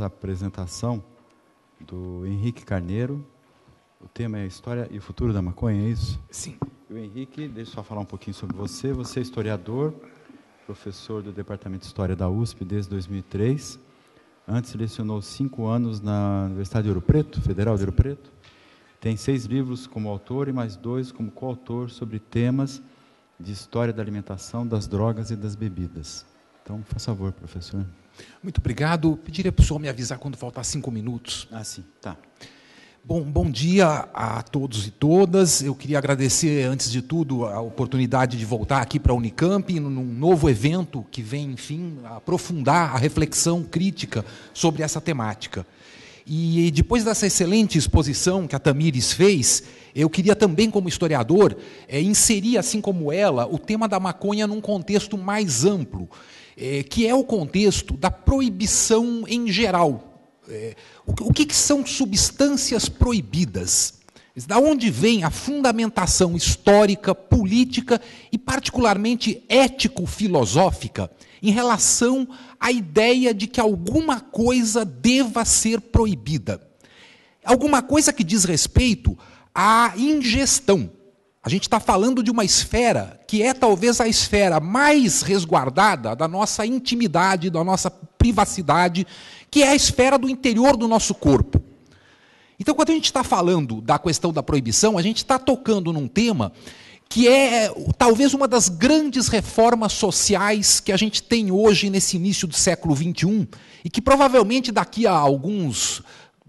a apresentação do Henrique Carneiro. O tema é a história e o futuro da maconha, é isso? Sim. E o Henrique, deixa eu só falar um pouquinho sobre você. Você é historiador, professor do Departamento de História da USP desde 2003. Antes lecionou cinco anos na Universidade de Ouro Preto, Federal de Ouro Preto. Tem seis livros como autor e mais dois como coautor sobre temas de história da alimentação, das drogas e das bebidas. Então, por favor, professor. Muito obrigado. Pediria para o senhor me avisar quando faltar cinco minutos. Ah, sim, tá. Bom, bom dia a todos e todas. Eu queria agradecer, antes de tudo, a oportunidade de voltar aqui para a Unicamp, num novo evento que vem, enfim, aprofundar a reflexão crítica sobre essa temática. E depois dessa excelente exposição que a Tamires fez, eu queria também, como historiador, é, inserir, assim como ela, o tema da maconha num contexto mais amplo, é, que é o contexto da proibição em geral. É, o, o que, que são substâncias proibidas? Da onde vem a fundamentação histórica, política e, particularmente, ético-filosófica em relação à ideia de que alguma coisa deva ser proibida? Alguma coisa que diz respeito à ingestão. A gente está falando de uma esfera que é talvez a esfera mais resguardada da nossa intimidade, da nossa privacidade, que é a esfera do interior do nosso corpo. Então, quando a gente está falando da questão da proibição, a gente está tocando num tema que é talvez uma das grandes reformas sociais que a gente tem hoje nesse início do século XXI e que provavelmente daqui a alguns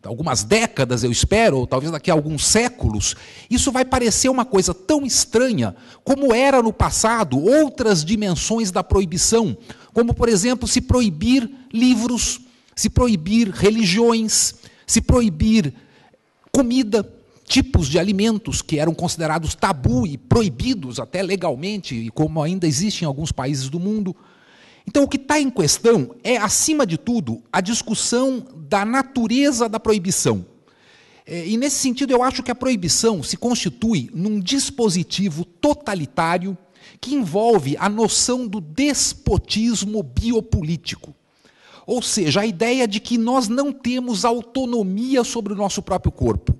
algumas décadas, eu espero, ou talvez daqui a alguns séculos, isso vai parecer uma coisa tão estranha como era no passado outras dimensões da proibição, como, por exemplo, se proibir livros, se proibir religiões, se proibir comida, tipos de alimentos que eram considerados tabu e proibidos até legalmente, e como ainda existe em alguns países do mundo. Então, o que está em questão é, acima de tudo, a discussão da natureza da proibição. É, e, nesse sentido, eu acho que a proibição se constitui num dispositivo totalitário que envolve a noção do despotismo biopolítico. Ou seja, a ideia de que nós não temos autonomia sobre o nosso próprio corpo.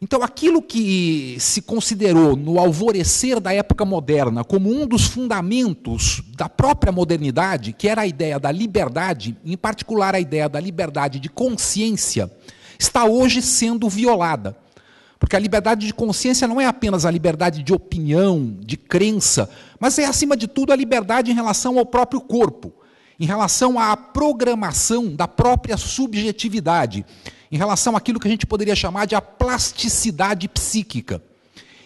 Então, aquilo que se considerou no alvorecer da época moderna como um dos fundamentos da própria modernidade, que era a ideia da liberdade, em particular a ideia da liberdade de consciência, está hoje sendo violada. Porque a liberdade de consciência não é apenas a liberdade de opinião, de crença, mas é, acima de tudo, a liberdade em relação ao próprio corpo, em relação à programação da própria subjetividade em relação àquilo que a gente poderia chamar de a plasticidade psíquica.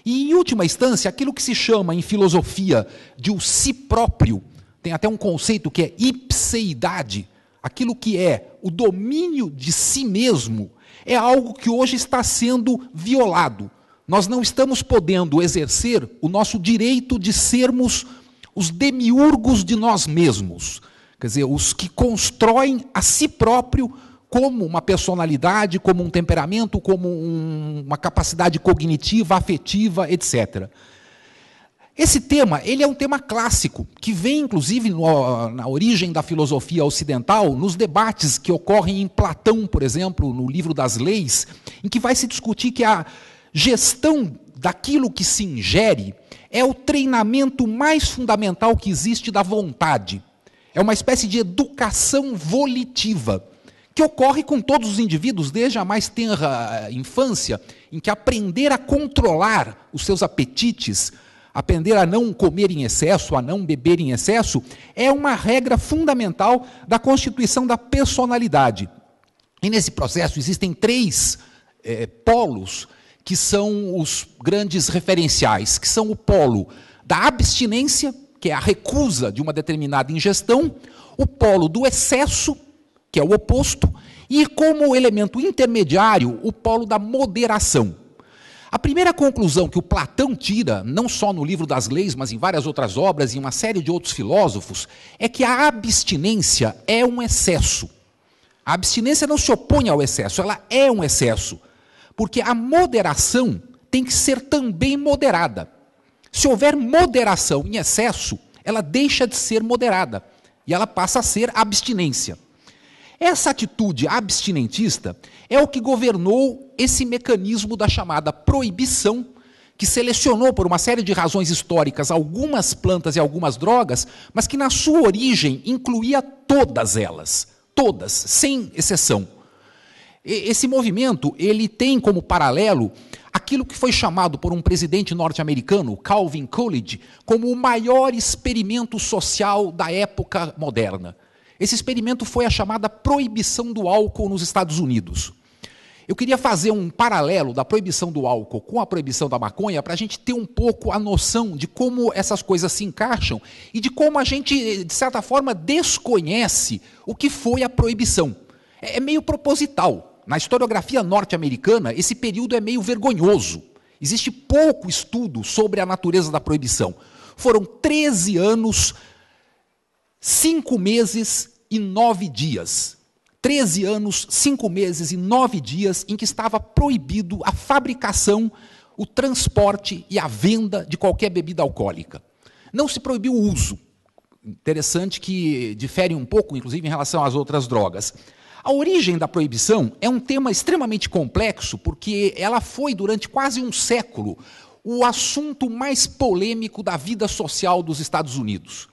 E, em última instância, aquilo que se chama em filosofia de o si próprio, tem até um conceito que é ipseidade, aquilo que é o domínio de si mesmo, é algo que hoje está sendo violado. Nós não estamos podendo exercer o nosso direito de sermos os demiurgos de nós mesmos, quer dizer, os que constroem a si próprio como uma personalidade, como um temperamento, como um, uma capacidade cognitiva, afetiva, etc. Esse tema, ele é um tema clássico, que vem inclusive no, na origem da filosofia ocidental, nos debates que ocorrem em Platão, por exemplo, no livro das leis, em que vai se discutir que a gestão daquilo que se ingere é o treinamento mais fundamental que existe da vontade. É uma espécie de educação volitiva que ocorre com todos os indivíduos desde a mais tenra eh, infância, em que aprender a controlar os seus apetites, aprender a não comer em excesso, a não beber em excesso, é uma regra fundamental da constituição da personalidade. E nesse processo existem três é, polos que são os grandes referenciais, que são o polo da abstinência, que é a recusa de uma determinada ingestão, o polo do excesso, que é o oposto, e como elemento intermediário, o polo da moderação. A primeira conclusão que o Platão tira, não só no livro das leis, mas em várias outras obras e em uma série de outros filósofos, é que a abstinência é um excesso. A abstinência não se opõe ao excesso, ela é um excesso. Porque a moderação tem que ser também moderada. Se houver moderação em excesso, ela deixa de ser moderada e ela passa a ser abstinência. Essa atitude abstinentista é o que governou esse mecanismo da chamada proibição, que selecionou por uma série de razões históricas algumas plantas e algumas drogas, mas que na sua origem incluía todas elas, todas, sem exceção. Esse movimento, ele tem como paralelo aquilo que foi chamado por um presidente norte-americano, Calvin Coolidge, como o maior experimento social da época moderna. Esse experimento foi a chamada proibição do álcool nos Estados Unidos. Eu queria fazer um paralelo da proibição do álcool com a proibição da maconha para a gente ter um pouco a noção de como essas coisas se encaixam e de como a gente, de certa forma, desconhece o que foi a proibição. É, é meio proposital. Na historiografia norte-americana, esse período é meio vergonhoso. Existe pouco estudo sobre a natureza da proibição. Foram 13 anos cinco meses e nove dias. Treze anos, cinco meses e nove dias em que estava proibido a fabricação, o transporte e a venda de qualquer bebida alcoólica. Não se proibiu o uso. Interessante que difere um pouco, inclusive, em relação às outras drogas. A origem da proibição é um tema extremamente complexo, porque ela foi, durante quase um século, o assunto mais polêmico da vida social dos Estados Unidos.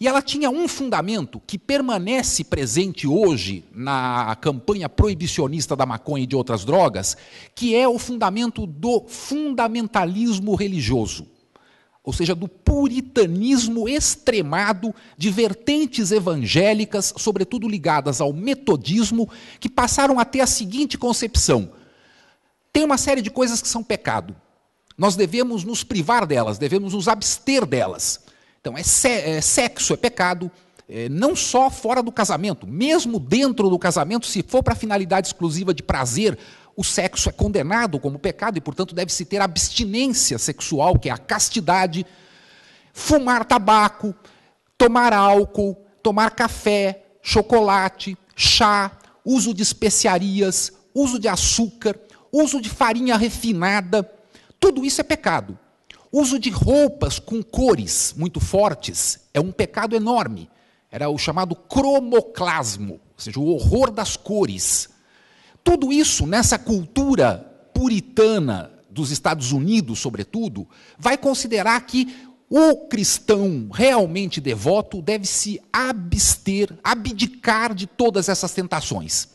E ela tinha um fundamento que permanece presente hoje na campanha proibicionista da maconha e de outras drogas, que é o fundamento do fundamentalismo religioso. Ou seja, do puritanismo extremado de vertentes evangélicas, sobretudo ligadas ao metodismo, que passaram a ter a seguinte concepção: tem uma série de coisas que são pecado. Nós devemos nos privar delas, devemos nos abster delas. Então, é, é sexo é pecado, é, não só fora do casamento, mesmo dentro do casamento, se for para finalidade exclusiva de prazer, o sexo é condenado como pecado e, portanto, deve-se ter abstinência sexual, que é a castidade, fumar tabaco, tomar álcool, tomar café, chocolate, chá, uso de especiarias, uso de açúcar, uso de farinha refinada, tudo isso é pecado. Uso de roupas com cores muito fortes é um pecado enorme. Era o chamado cromoclasmo, ou seja, o horror das cores. Tudo isso nessa cultura puritana dos Estados Unidos, sobretudo, vai considerar que o cristão realmente devoto deve se abster, abdicar de todas essas tentações.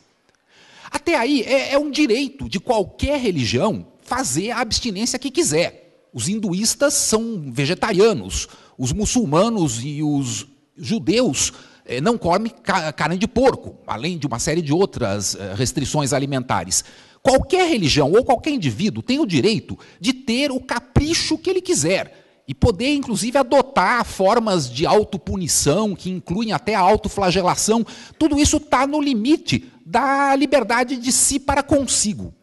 Até aí é, é um direito de qualquer religião fazer a abstinência que quiser. Os hinduístas são vegetarianos, os muçulmanos e os judeus eh, não comem carne de porco, além de uma série de outras eh, restrições alimentares. Qualquer religião ou qualquer indivíduo tem o direito de ter o capricho que ele quiser e poder, inclusive, adotar formas de autopunição que incluem até a autoflagelação. Tudo isso está no limite da liberdade de si para consigo.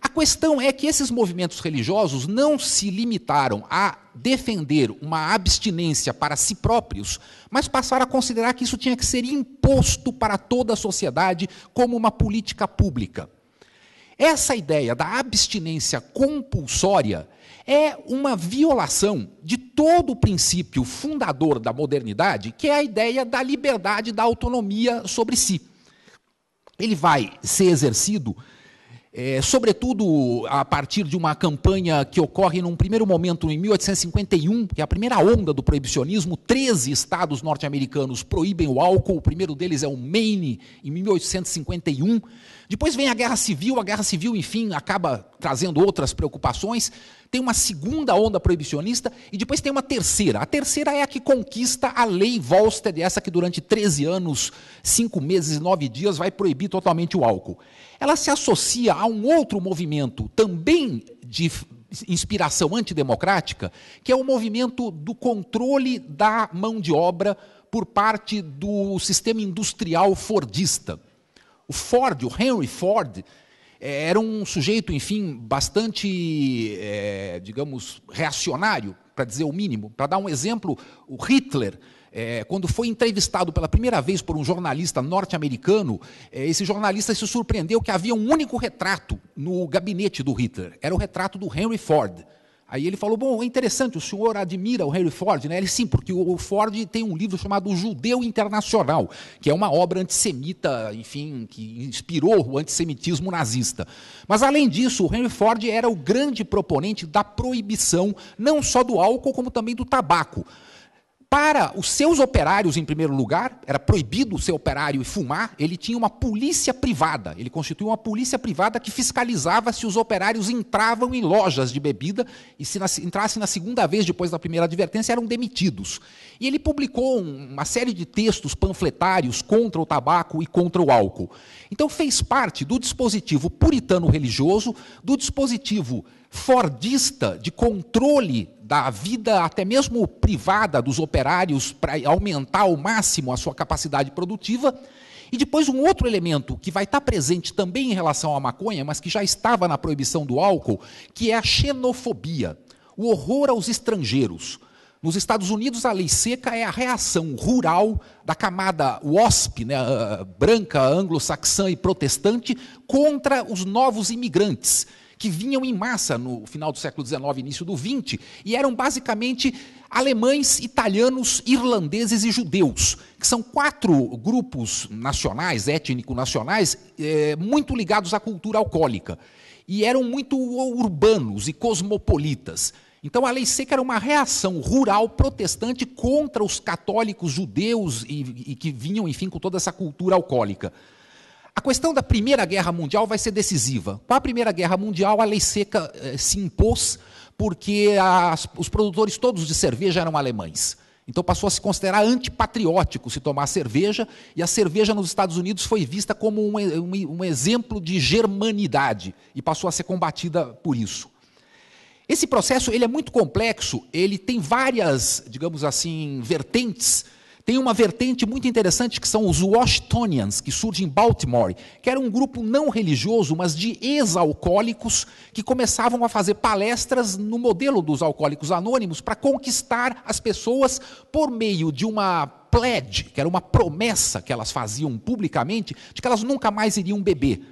A questão é que esses movimentos religiosos não se limitaram a defender uma abstinência para si próprios, mas passaram a considerar que isso tinha que ser imposto para toda a sociedade como uma política pública. Essa ideia da abstinência compulsória é uma violação de todo o princípio fundador da modernidade, que é a ideia da liberdade da autonomia sobre si. Ele vai ser exercido é, sobretudo a partir de uma campanha que ocorre num primeiro momento em 1851, que é a primeira onda do proibicionismo, 13 estados norte-americanos proíbem o álcool, o primeiro deles é o Maine, em 1851. Depois vem a Guerra Civil, a Guerra Civil, enfim, acaba trazendo outras preocupações. Tem uma segunda onda proibicionista e depois tem uma terceira. A terceira é a que conquista a lei Volstead, essa que durante 13 anos, 5 meses e 9 dias vai proibir totalmente o álcool. Ela se associa a um outro movimento também de inspiração antidemocrática, que é o movimento do controle da mão de obra por parte do sistema industrial fordista. O Ford, o Henry Ford, eh, era um sujeito, enfim, bastante, é, digamos, reacionário, para dizer o mínimo. Para dar um exemplo, o Hitler, é, quando foi entrevistado pela primeira vez por um jornalista norte-americano, é, esse jornalista se surpreendeu que havia um único retrato no gabinete do Hitler. Era o retrato do Henry Ford. Aí ele falou: Bom, é interessante, o senhor admira o Henry Ford, né? Ele sim, porque o Ford tem um livro chamado O Judeu Internacional, que é uma obra antissemita, enfim, que inspirou o antissemitismo nazista. Mas, além disso, o Henry Ford era o grande proponente da proibição, não só do álcool, como também do tabaco para os seus operários, em primeiro lugar, era proibido ser operário e fumar, ele tinha uma polícia privada. Ele constituiu uma polícia privada que fiscalizava se os operários entravam em lojas de bebida e, se entrassem na segunda vez depois da primeira advertência, eram demitidos. E ele publicou uma série de textos panfletários contra o tabaco e contra o álcool. Então, fez parte do dispositivo puritano religioso, do dispositivo fordista de controle da vida, até mesmo privada, dos operários para aumentar ao máximo a sua capacidade produtiva. E depois um outro elemento que vai estar presente também em relação à maconha, mas que já estava na proibição do álcool, que é a xenofobia, o horror aos estrangeiros. Nos Estados Unidos, a lei seca é a reação rural da camada WASP, né, branca, anglo-saxã e protestante, contra os novos imigrantes, que vinham em massa no final do século XIX, início do XX, e eram basicamente alemães, italianos, irlandeses e judeus, que são quatro grupos nacionais, étnico-nacionais, é, muito ligados à cultura alcoólica. E eram muito urbanos e cosmopolitas. Então a lei seca era uma reação rural protestante contra os católicos judeus e, e que vinham, enfim, com toda essa cultura alcoólica. A questão da Primeira Guerra Mundial vai ser decisiva. Com a Primeira Guerra Mundial, a lei seca eh, se impôs porque as, os produtores todos de cerveja eram alemães. Então passou a se considerar antipatriótico se tomar cerveja, e a cerveja nos Estados Unidos foi vista como um, um, um exemplo de germanidade, e passou a ser combatida por isso. Esse processo ele é muito complexo, ele tem várias, digamos assim, vertentes tem uma vertente muito interessante que são os Washingtonians, que surgem em Baltimore, que era um grupo não religioso, mas de ex-alcoólicos que começavam a fazer palestras no modelo dos alcoólicos anônimos para conquistar as pessoas por meio de uma pledge, que era uma promessa que elas faziam publicamente de que elas nunca mais iriam beber.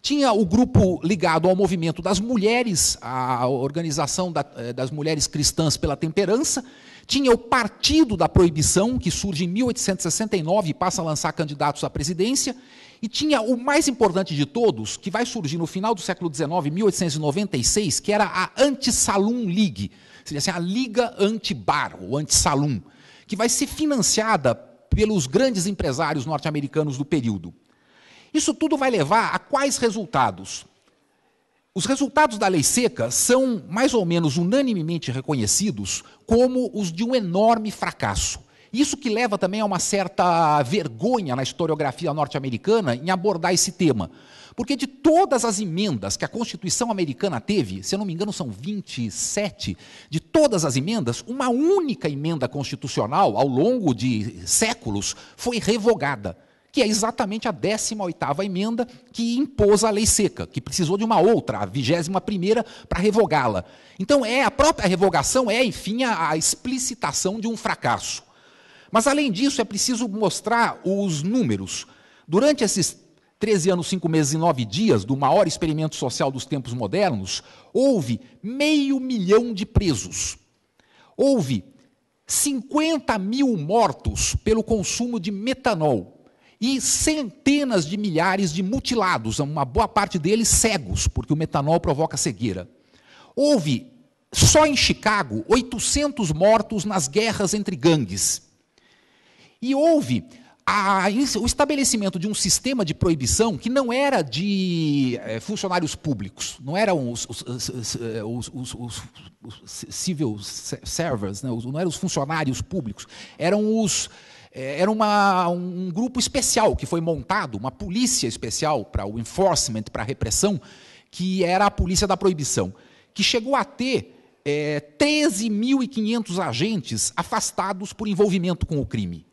Tinha o grupo ligado ao movimento das mulheres, a organização eh, das mulheres cristãs pela temperança, tinha o Partido da Proibição, que surge em 1869 e passa a lançar candidatos à presidência. E tinha o mais importante de todos, que vai surgir no final do século XIX, 1896, que era a Anti-Saloon League, seria assim, a Liga Anti-Bar, ou Anti-Saloon, que vai ser financiada pelos grandes empresários norte-americanos do período. Isso tudo vai levar a quais resultados? Os resultados da lei seca são mais ou menos unanimemente reconhecidos como os de um enorme fracasso. Isso que leva também a uma certa vergonha na historiografia norte-americana em abordar esse tema. Porque de todas as emendas que a Constituição americana teve, se eu não me engano são 27, de todas as emendas, uma única emenda constitucional ao longo de séculos foi revogada que é exatamente a 18ª emenda que impôs a lei seca, que precisou de uma outra, a 21ª, para revogá-la. Então, é a própria revogação é, enfim, a, a explicitação de um fracasso. Mas, além disso, é preciso mostrar os números. Durante esses 13 anos, 5 meses e 9 dias do maior experimento social dos tempos modernos, houve meio milhão de presos. Houve 50 mil mortos pelo consumo de metanol, e centenas de milhares de mutilados, uma boa parte deles cegos, porque o metanol provoca cegueira. Houve, só em Chicago, 800 mortos nas guerras entre gangues. E houve a, o estabelecimento de um sistema de proibição que não era de é, funcionários públicos, não eram os, os, os, os civil servers, né, não eram os funcionários públicos, eram os é, era uma, um grupo especial que foi montado, uma polícia especial para o enforcement, para a repressão, que era a polícia da proibição, que chegou a ter é, 13.500 agentes afastados por envolvimento com o crime.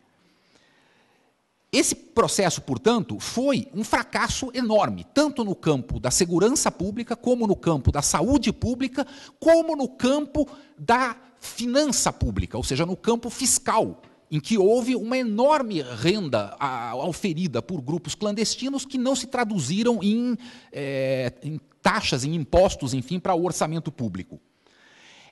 Esse processo, portanto, foi um fracasso enorme, tanto no campo da segurança pública, como no campo da saúde pública, como no campo da finança pública, ou seja, no campo fiscal em que houve uma enorme renda oferida por grupos clandestinos que não se traduziram em, é, em taxas, em impostos, enfim, para o orçamento público.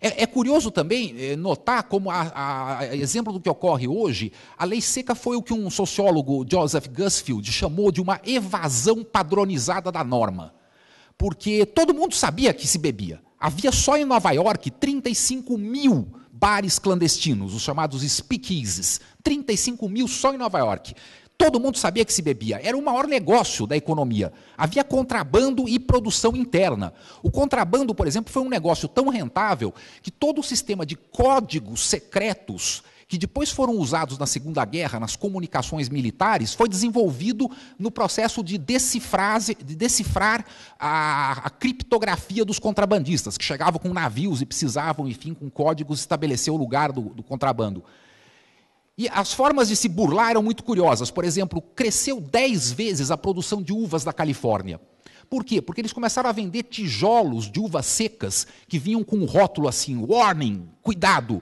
É, é curioso também é, notar como, a, a, exemplo do que ocorre hoje, a lei seca foi o que um sociólogo, Joseph Gusfield, chamou de uma evasão padronizada da norma. Porque todo mundo sabia que se bebia. Havia só em Nova York 35 mil bares clandestinos, os chamados speakeasies. 35 mil só em Nova York. Todo mundo sabia que se bebia. Era o maior negócio da economia. Havia contrabando e produção interna. O contrabando, por exemplo, foi um negócio tão rentável que todo o sistema de códigos secretos que depois foram usados na Segunda Guerra, nas comunicações militares, foi desenvolvido no processo de, de decifrar a, a, criptografia dos contrabandistas, que chegavam com navios e precisavam, enfim, com códigos, estabelecer o lugar do, do contrabando. E as formas de se burlar eram muito curiosas. Por exemplo, cresceu 10 vezes a produção de uvas da Califórnia. Por quê? Porque eles começaram a vender tijolos de uvas secas que vinham com um rótulo assim: warning, cuidado,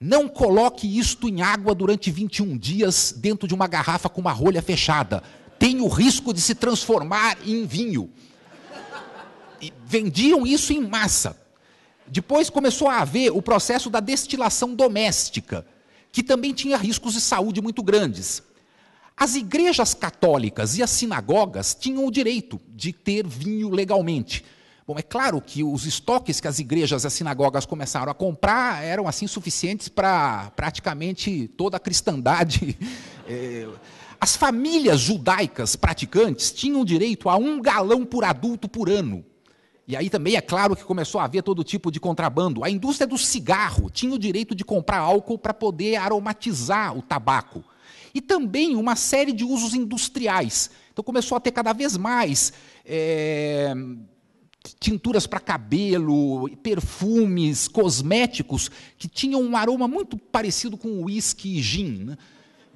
não coloque isto em água durante 21 dias dentro de uma garrafa com uma rolha fechada. Tem o risco de se transformar em vinho. E vendiam isso em massa. Depois começou a haver o processo da destilação doméstica que também tinha riscos de saúde muito grandes. As igrejas católicas e as sinagogas tinham o direito de ter vinho legalmente. Bom, é claro que os estoques que as igrejas e as sinagogas começaram a comprar eram assim suficientes para praticamente toda a cristandade. É, as famílias judaicas praticantes tinham direito a um galão por adulto por ano. E aí também é claro que começou a haver todo tipo de contrabando. A indústria do cigarro tinha o direito de comprar álcool para poder aromatizar o tabaco. E também uma série de usos industriais. Então começou a ter cada vez mais é, tinturas para cabelo, perfumes, cosméticos que tinham um aroma muito parecido com uísque e gin. Né?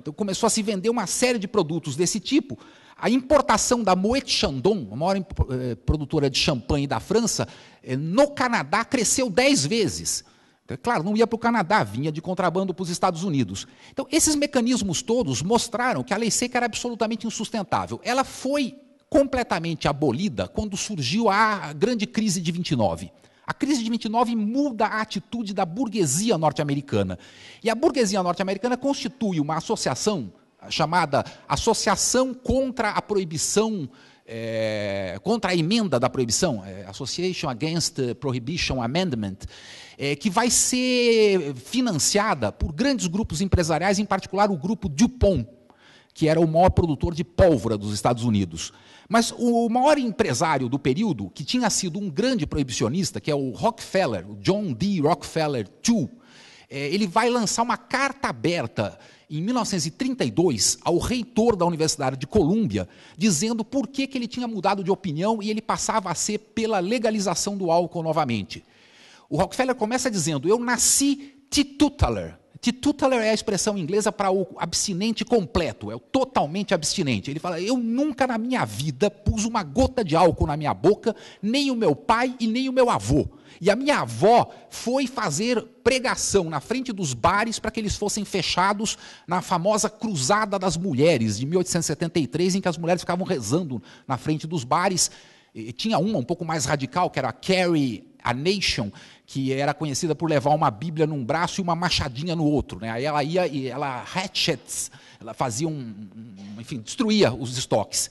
Então começou a se vender uma série de produtos desse tipo a importação da Moet Chandon, a maior eh, produtora de champanhe da França, eh, no Canadá cresceu 10 vezes. É claro, não ia para o Canadá, vinha de contrabando para os Estados Unidos. Então, esses mecanismos todos mostraram que a lei seca era absolutamente insustentável. Ela foi completamente abolida quando surgiu a grande crise de 29. A crise de 29 muda a atitude da burguesia norte-americana. E a burguesia norte-americana constitui uma associação chamada Associação contra a Proibição, é, contra a emenda da proibição, é, Association Against Prohibition Amendment, é, que vai ser financiada por grandes grupos empresariais, em particular o grupo DuPont, que era o maior produtor de pólvora dos Estados Unidos. Mas o maior empresário do período, que tinha sido um grande proibicionista, que é o Rockefeller, o John D. Rockefeller II, é, ele vai lançar uma carta aberta em 1932 ao reitor da Universidade de Colômbia, dizendo por que, que ele tinha mudado de opinião e ele passava a ser pela legalização do álcool novamente. O Rockefeller começa dizendo: Eu nasci teetotaler. Teetotaler é a expressão inglesa para o abstinente completo, é o totalmente abstinente. Ele fala: Eu nunca na minha vida pus uma gota de álcool na minha boca, nem o meu pai e nem o meu avô. E a minha avó foi fazer pregação na frente dos bares para que eles fossem fechados na famosa Cruzada das Mulheres, de 1873, em que as mulheres ficavam rezando na frente dos bares. E tinha uma um pouco mais radical, que era a Carrie a Nation, que era conhecida por levar uma Bíblia num braço e uma machadinha no outro. Né? Aí ela ia e ela hatchets, ela fazia um, um enfim, destruía os estoques.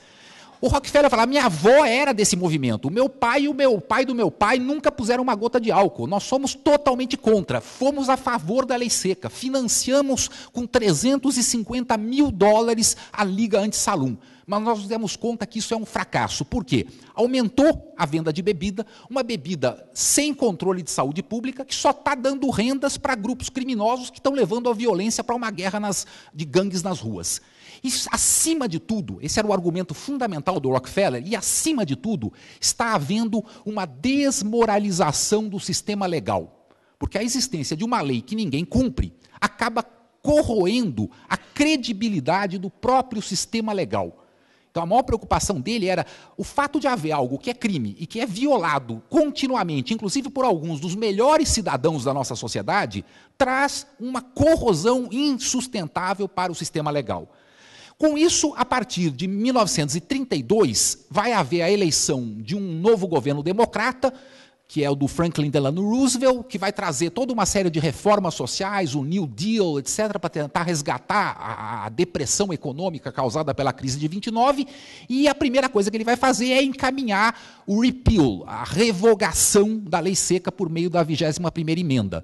O Rockefeller fala: minha avó era desse movimento. O meu pai e o meu pai do meu pai nunca puseram uma gota de álcool. Nós somos totalmente contra. Fomos a favor da lei seca. Financiamos com 350 mil dólares a Liga Anti-Salum. Mas nós nos demos conta que isso é um fracasso. Por quê? Aumentou a venda de bebida, uma bebida sem controle de saúde pública, que só está dando rendas para grupos criminosos que estão levando a violência para uma guerra nas, de gangues nas ruas. E, acima de tudo, esse era o argumento fundamental do Rockefeller, e acima de tudo, está havendo uma desmoralização do sistema legal. Porque a existência de uma lei que ninguém cumpre acaba corroendo a credibilidade do próprio sistema legal. Então, a maior preocupação dele era o fato de haver algo que é crime e que é violado continuamente, inclusive por alguns dos melhores cidadãos da nossa sociedade, traz uma corrosão insustentável para o sistema legal. Com isso, a partir de 1932, vai haver a eleição de um novo governo democrata, que é o do Franklin Delano Roosevelt, que vai trazer toda uma série de reformas sociais, o New Deal, etc., para tentar resgatar a, depressão econômica causada pela crise de 29. E a primeira coisa que ele vai fazer é encaminhar o repeal, a revogação da lei seca por meio da 21ª emenda.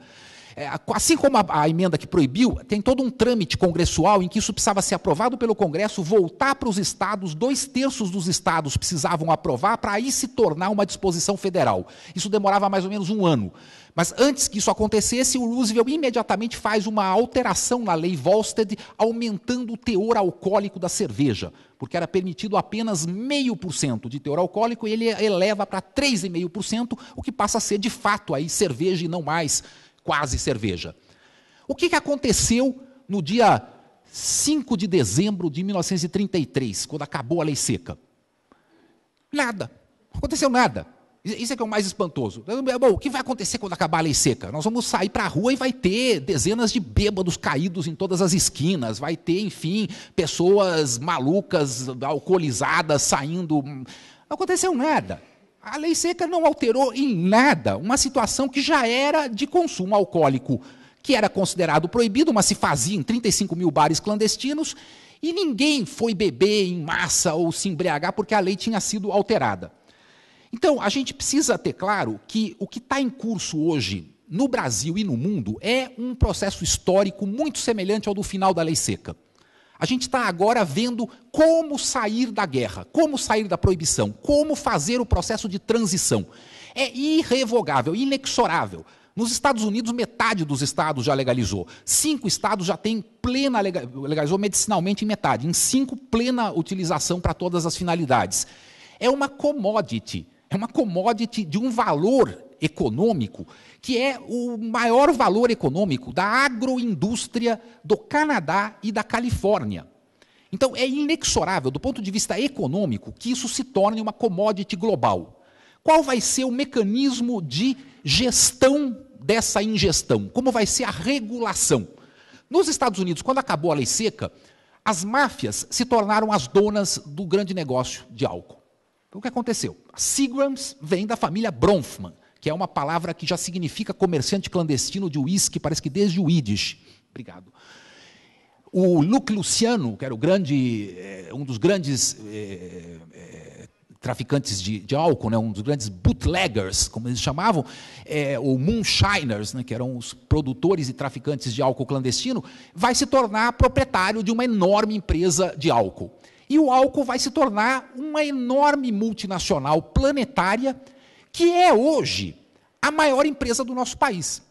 É, assim como a, a, emenda que proibiu, tem todo um trâmite congressual em que isso precisava ser aprovado pelo Congresso, voltar para os estados, dois terços dos estados precisavam aprovar para aí se tornar uma disposição federal. Isso demorava mais ou menos um ano. Mas antes que isso acontecesse, o Roosevelt imediatamente faz uma alteração na lei Volstead, aumentando o teor alcoólico da cerveja, porque era permitido apenas meio por cento de teor alcoólico, e ele eleva para 3,5%, o que passa a ser de fato aí cerveja e não mais quase cerveja. O que, que aconteceu no dia 5 de dezembro de 1933, quando acabou a lei seca? Nada. Aconteceu nada. Isso é que é o mais espantoso. Bom, o que vai acontecer quando acabar a lei seca? Nós vamos sair para a rua e vai ter dezenas de bêbados caídos em todas as esquinas, vai ter, enfim, pessoas malucas, alcoolizadas saindo. Não aconteceu nada. A lei seca não alterou em nada uma situação que já era de consumo alcoólico, que era considerado proibido, mas se fazia em 35 mil bares clandestinos, e ninguém foi beber em massa ou se embriagar porque a lei tinha sido alterada. Então, a gente precisa ter claro que o que está em curso hoje no Brasil e no mundo é um processo histórico muito semelhante ao do final da lei seca. A gente está agora vendo como sair da guerra, como sair da proibição, como fazer o processo de transição. É irrevogável, inexorável. Nos Estados Unidos, metade dos estados já legalizou. Cinco estados já têm plena legalizou medicinalmente em metade. Em cinco, plena utilização para todas as finalidades. É uma commodity, é uma commodity de um valor econômico, que é o maior valor econômico da agroindústria do Canadá e da Califórnia. Então, é inexorável, do ponto de vista econômico, que isso se torne uma commodity global. Qual vai ser o mecanismo de gestão dessa ingestão? Como vai ser a regulação? Nos Estados Unidos, quando acabou a lei seca, as máfias se tornaram as donas do grande negócio de álcool. Então, o que aconteceu? A Seagrams vem da família Bronfman que é uma palavra que já significa comerciante clandestino de uísque, parece que desde o Yiddish. Obrigado. O Luke Luciano, que era grande, eh, um dos grandes é, é, traficantes de, de, álcool, né, um dos grandes bootleggers, como eles chamavam, é, ou moonshiners, né, que eram os produtores e traficantes de álcool clandestino, vai se tornar proprietário de uma enorme empresa de álcool. E o álcool vai se tornar uma enorme multinacional planetária que é hoje a maior empresa do nosso país.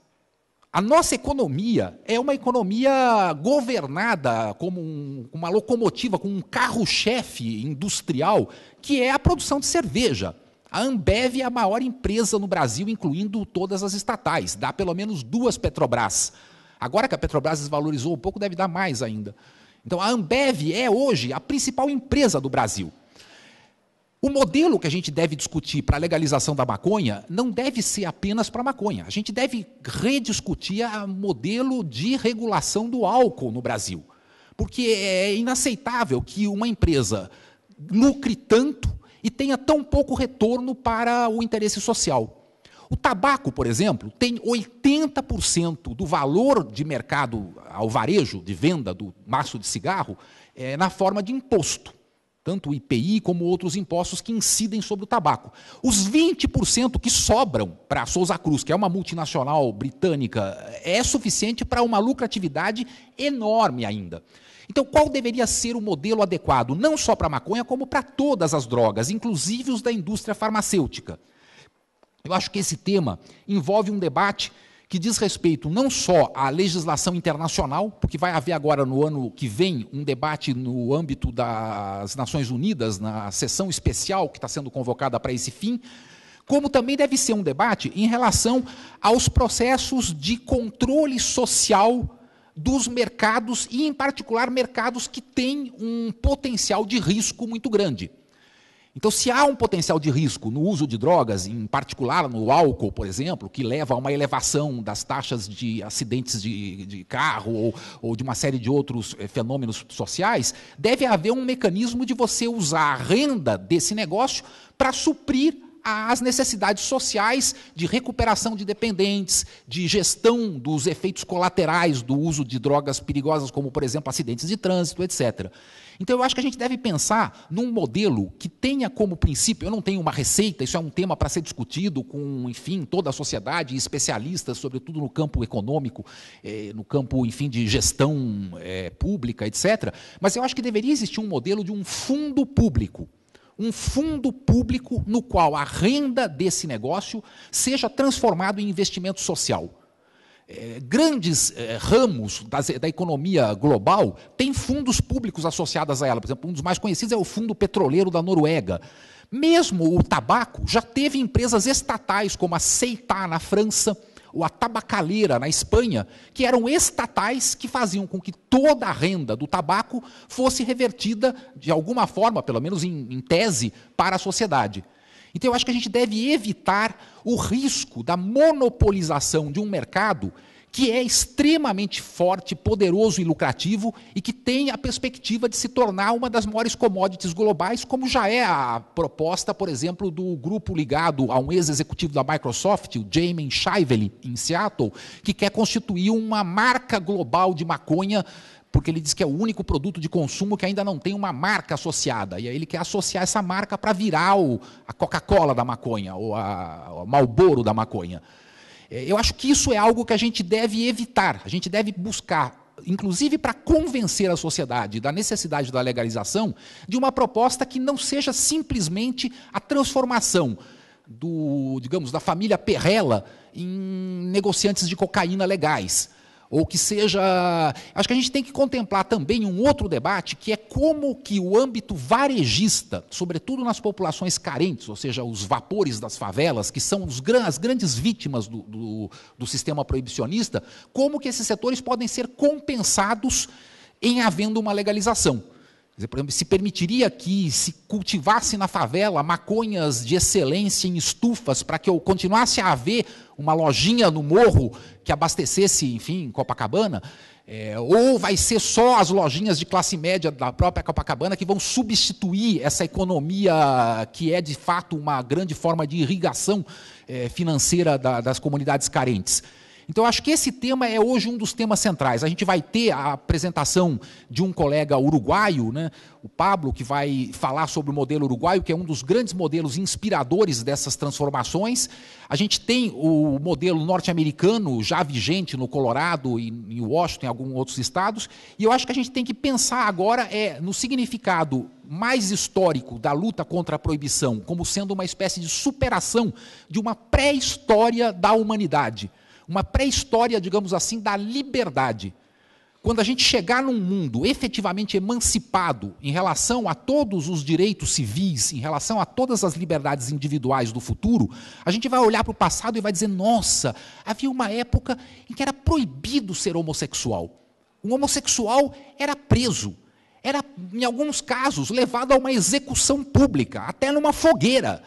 A nossa economia é uma economia governada como um, uma locomotiva, com um carro-chefe industrial, que é a produção de cerveja. A Ambev é a maior empresa no Brasil, incluindo todas as estatais. Dá pelo menos duas Petrobras. Agora que a Petrobras desvalorizou um pouco, deve dar mais ainda. Então, a Ambev é hoje a principal empresa do Brasil. O modelo que a gente deve discutir para a legalização da maconha não deve ser apenas para a maconha. A gente deve rediscutir o modelo de regulação do álcool no Brasil. Porque é inaceitável que uma empresa lucre tanto e tenha tão pouco retorno para o interesse social. O tabaco, por exemplo, tem 80% do valor de mercado ao varejo, de venda do maço de cigarro, é, na forma de imposto tanto o IPI como outros impostos que incidem sobre o tabaco. Os 20% que sobram para a Souza Cruz, que é uma multinacional britânica, é suficiente para uma lucratividade enorme ainda. Então, qual deveria ser o modelo adequado, não só para a maconha, como para todas as drogas, inclusive os da indústria farmacêutica? Eu acho que esse tema envolve um debate que diz respeito não só à legislação internacional, porque vai haver agora no ano que vem um debate no âmbito das Nações Unidas, na sessão especial que está sendo convocada para esse fim, como também deve ser um debate em relação aos processos de controle social dos mercados e, em particular, mercados que têm um potencial de risco muito grande. Então, se há um potencial de risco no uso de drogas, em particular no álcool, por exemplo, que leva a uma elevação das taxas de acidentes de, de carro ou, ou, de uma série de outros eh, fenômenos sociais, deve haver um mecanismo de você usar a renda desse negócio para suprir às necessidades sociais de recuperação de dependentes, de gestão dos efeitos colaterais do uso de drogas perigosas, como, por exemplo, acidentes de trânsito, etc. Então, eu acho que a gente deve pensar num modelo que tenha como princípio, eu não tenho uma receita, isso é um tema para ser discutido com, enfim, toda a sociedade, especialistas, sobretudo no campo econômico, eh, no campo, enfim, de gestão eh, pública, etc. Mas eu acho que deveria existir um modelo de um fundo público um fundo público no qual a renda desse negócio seja transformado em investimento social. É, grandes é, ramos das, da economia global têm fundos públicos associados a ela. Por exemplo, um dos mais conhecidos é o Fundo Petroleiro da Noruega. Mesmo o tabaco já teve empresas estatais, como a Seitá na França, ou a tabacaleira na Espanha, que eram estatais que faziam com que toda a renda do tabaco fosse revertida, de alguma forma, pelo menos em, em tese, para a sociedade. Então, eu acho que a gente deve evitar o risco da monopolização de um mercado que é extremamente forte, poderoso e lucrativo e que tem a perspectiva de se tornar uma das maiores commodities globais, como já é a proposta, por exemplo, do grupo ligado a um ex-executivo da Microsoft, o Jamin Shively, em Seattle, que quer constituir uma marca global de maconha porque ele diz que é o único produto de consumo que ainda não tem uma marca associada. E aí ele quer associar essa marca para virar a Coca-Cola da maconha, ou a, Malboro da maconha. É, eu acho que isso é algo que a gente deve evitar, a gente deve buscar, inclusive para convencer a sociedade da necessidade da legalização, de uma proposta que não seja simplesmente a transformação do, digamos, da família Perrella em negociantes de cocaína legais ou que seja. Acho que a gente tem que contemplar também um outro debate, que é como que o âmbito varejista, sobretudo nas populações carentes, ou seja, os vapores das favelas, que são os, as grandes vítimas do, do, do sistema proibicionista, como que esses setores podem ser compensados em havendo uma legalização. Por exemplo, se permitiria que se cultivasse na favela maconhas de excelência em estufas para que eu continuasse a haver uma lojinha no morro que abastecesse, enfim, Copacabana? É, ou vai ser só as lojinhas de classe média da própria Copacabana que vão substituir essa economia que é de fato uma grande forma de irrigação é, financeira da, das comunidades carentes? Então, acho que esse tema é hoje um dos temas centrais. A gente vai ter a apresentação de um colega uruguaio, né, o Pablo, que vai falar sobre o modelo uruguaio, que é um dos grandes modelos inspiradores dessas transformações. A gente tem o modelo norte-americano já vigente no Colorado e em Washington, em alguns outros estados. E eu acho que a gente tem que pensar agora é no significado mais histórico da luta contra a proibição, como sendo uma espécie de superação de uma pré-história da humanidade uma pré-história, digamos assim, da liberdade. Quando a gente chegar num mundo efetivamente emancipado em relação a todos os direitos civis, em relação a todas as liberdades individuais do futuro, a gente vai olhar para o passado e vai dizer: nossa, havia uma época em que era proibido ser homossexual. Um homossexual era preso, era, em alguns casos, levado a uma execução pública, até numa fogueira.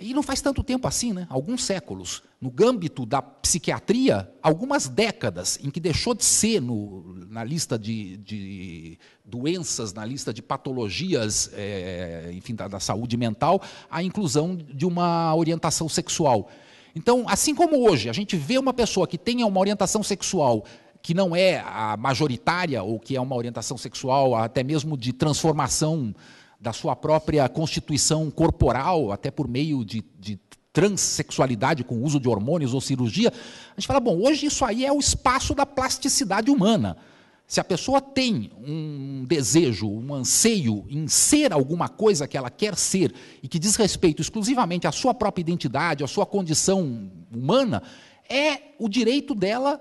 E não faz tanto tempo assim, né? alguns séculos. No gâmbito da psiquiatria, algumas décadas em que deixou de ser no, na lista de, de, doenças, na lista de patologias, é, enfim, da, da saúde mental, a inclusão de uma orientação sexual. Então, assim como hoje a gente vê uma pessoa que tenha uma orientação sexual que não é a majoritária, ou que é uma orientação sexual até mesmo de transformação da sua própria constituição corporal, até por meio de, de transexualidade com uso de hormônios ou cirurgia, a gente fala, bom, hoje isso aí é o espaço da plasticidade humana. Se a pessoa tem um desejo, um anseio em ser alguma coisa que ela quer ser e que diz respeito exclusivamente à sua própria identidade, à sua condição humana, é o direito dela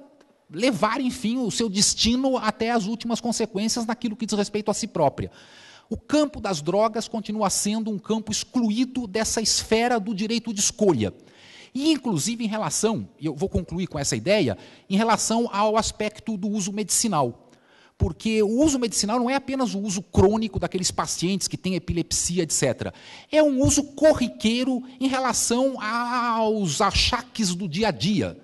levar, enfim, o seu destino até as últimas consequências naquilo que diz respeito a si própria. O campo das drogas continua sendo um campo excluído dessa esfera do direito de escolha. E, inclusive, em relação, e eu vou concluir com essa ideia, em relação ao aspecto do uso medicinal. Porque o uso medicinal não é apenas o uso crônico daqueles pacientes que têm epilepsia, etc. É um uso corriqueiro em relação aos achaques do dia a dia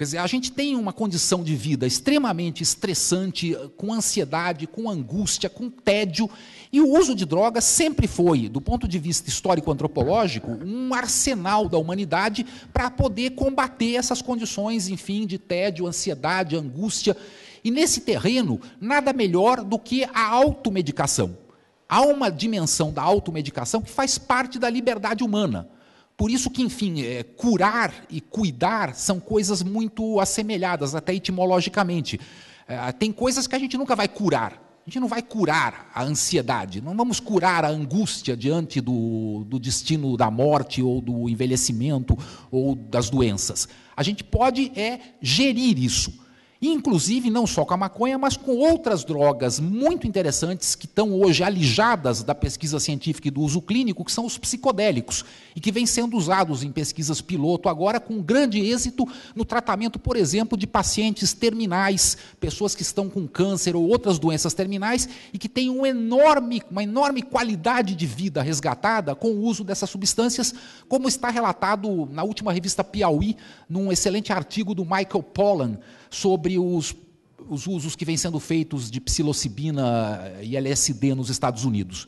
Quer dizer, a gente tem uma condição de vida extremamente estressante, com ansiedade, com angústia, com tédio, e o uso de drogas sempre foi, do ponto de vista histórico-antropológico, um arsenal da humanidade para poder combater essas condições, enfim, de tédio, ansiedade, angústia. E nesse terreno, nada melhor do que a automedicação. Há uma dimensão da automedicação que faz parte da liberdade humana. Por isso que, enfim, é, curar e cuidar são coisas muito assemelhadas, até etimologicamente. É, tem coisas que a gente nunca vai curar. A gente não vai curar a ansiedade, não vamos curar a angústia diante do, do destino da morte ou do envelhecimento ou das doenças. A gente pode é gerir isso inclusive não só com a maconha, mas com outras drogas muito interessantes que estão hoje alijadas da pesquisa científica e do uso clínico, que são os psicodélicos, e que vêm sendo usados em pesquisas piloto agora com grande êxito no tratamento, por exemplo, de pacientes terminais, pessoas que estão com câncer ou outras doenças terminais e que têm um enorme, uma enorme qualidade de vida resgatada com o uso dessas substâncias, como está relatado na última revista Piauí, num excelente artigo do Michael Pollan, sobre os, os usos que vêm sendo feitos de psilocibina e LSD nos Estados Unidos.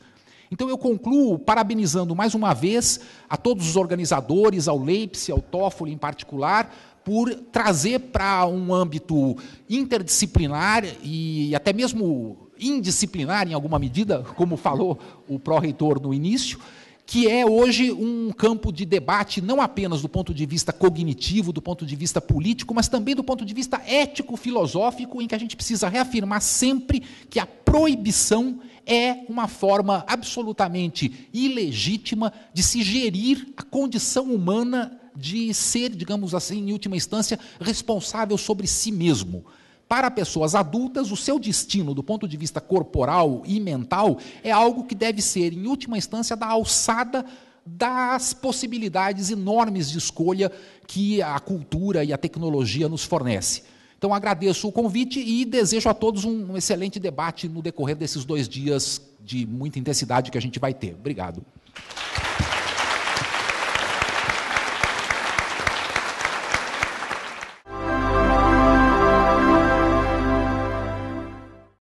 Então eu concluo parabenizando mais uma vez a todos os organizadores, ao Leipzig, ao Toffoli em particular, por trazer para um âmbito interdisciplinar e até mesmo indisciplinar em alguma medida, como falou o pró-reitor no início, que é hoje um campo de debate não apenas do ponto de vista cognitivo, do ponto de vista político, mas também do ponto de vista ético-filosófico, em que a gente precisa reafirmar sempre que a proibição é uma forma absolutamente ilegítima de se gerir a condição humana de ser, digamos assim, em última instância, responsável sobre si mesmo. Para pessoas adultas, o seu destino, do ponto de vista corporal e mental, é algo que deve ser, em última instância, da alçada das possibilidades enormes de escolha que a cultura e a tecnologia nos fornece. Então agradeço o convite e desejo a todos um excelente debate no decorrer desses dois dias de muita intensidade que a gente vai ter. Obrigado.